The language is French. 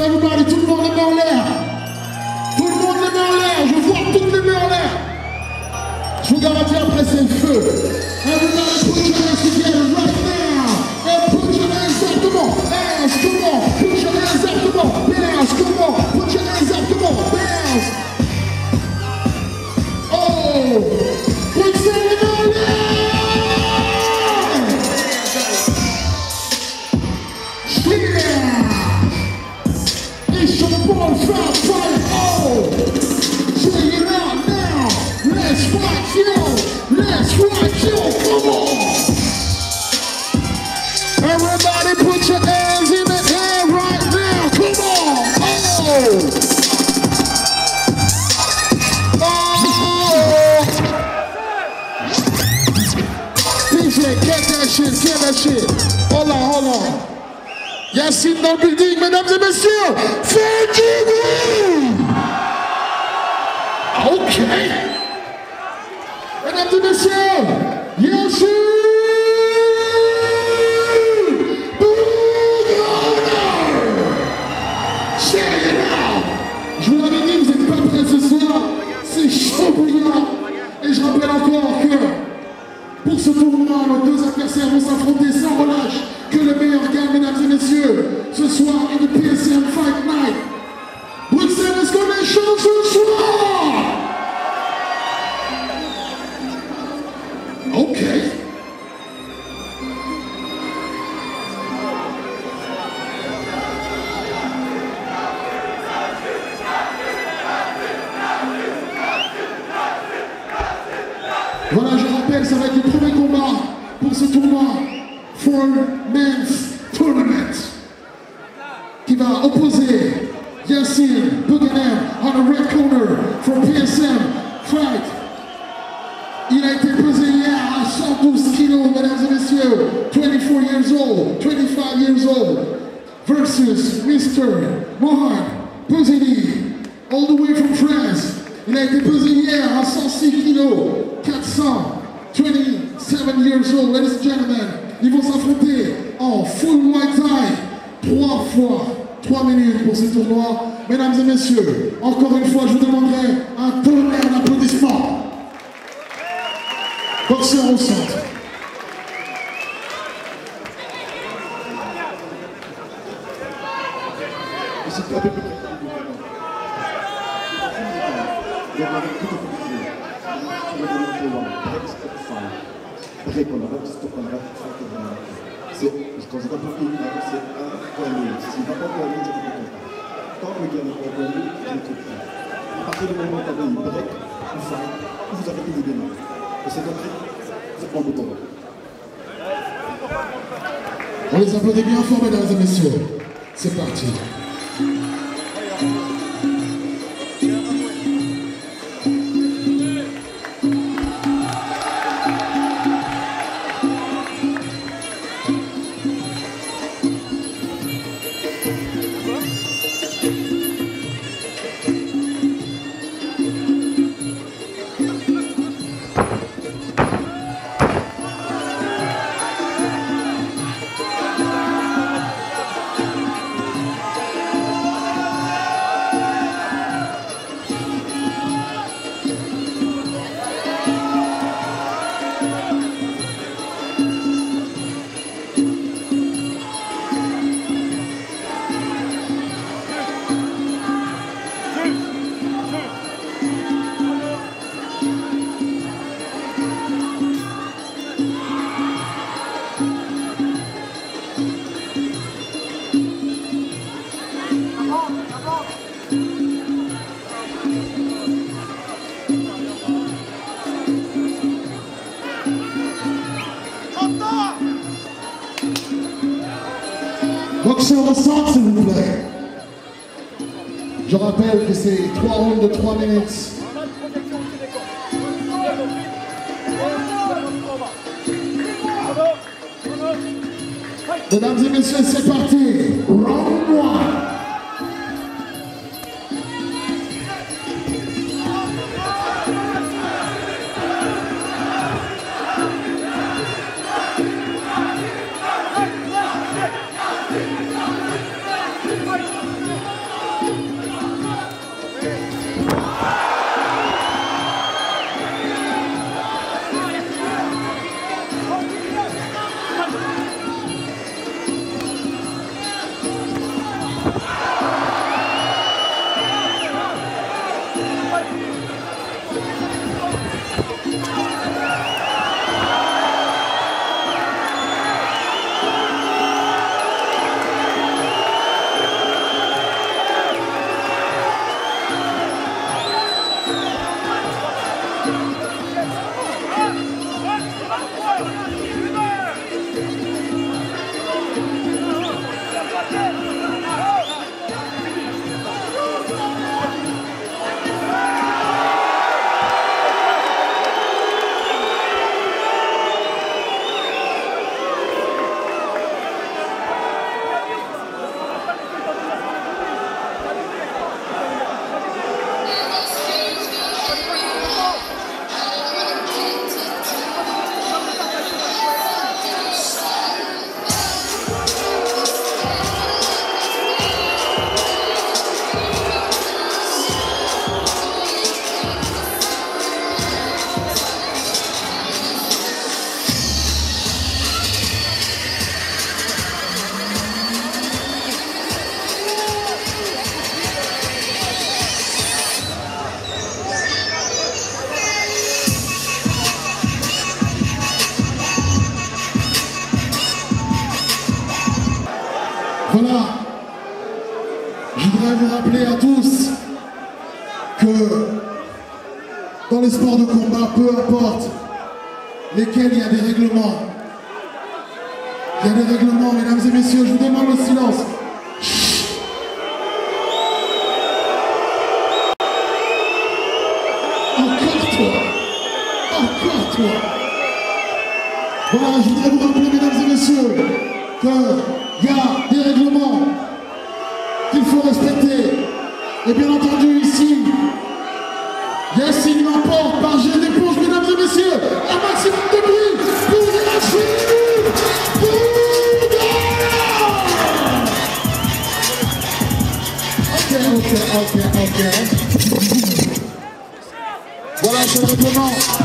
Everybody, tout le monde les met en l'air. Tout le monde les met en l'air. Je vois toutes les mains en l'air. Je vous garantis après c'est le feu. Everybody put your hands together right now. And put your hands up. Come on. Hands, come on. Put your hands up. Come on. Bounce, come on. Put your hands up. Come on. Bounce. Oh. Put your hands on Yeah. It out now. Let's watch you. Let's watch you. Come on. Yacine dans le building, mesdames et messieurs, du bruit! Ah, ok. Mesdames et messieurs, Yacine Ce soir, in the PSM Fight Night. Bruxelles, est-ce qu'on est ce soir? Ok. Voilà, je rappelle, ça va être le premier combat pour ce tournoi Four Men's Tournament va opposer Yassine Bouganem on the red corner from PSM Fight. Il a été pesé hier à 112 kilos, mesdames et messieurs, 24 years old, 25 years old, versus Mr. Mohan Bouzidi, all the way from France. Il a été pesé hier à 106 kilos, 427 years old, ladies and gentlemen. Ils vont s'affronter en full white tie, trois fois, trois minutes pour ce tournoi. Mesdames et messieurs, encore une fois, je demanderai un tonnerre d'applaudissements. Boxeur au centre. C'est, quand je rapporte une c'est un nul. S'il va pas point nul, je ne peux pas. Tant que le gars n'est pas point nul, je ne peux pas. À partir du moment où tu as une break, une fight, vous arrêtez vos démarches. Et c'est comme ça, vous êtes en bouton. On les applaudit bien fort, mesdames et messieurs. C'est parti. Boxeur au centre, s'il vous plaît. Je rappelle que c'est trois rounds de 3 minutes. Mesdames et messieurs, c'est parti. Round 1. Je voudrais vous rappeler à tous que dans les sports de combat, peu importe lesquels il y a des règlements. Il y a des règlements, mesdames et messieurs, je vous demande le silence. Encore toi. Encore toi. Voilà, je voudrais vous rappeler, mesdames et messieurs, qu'il y a Ok, ok,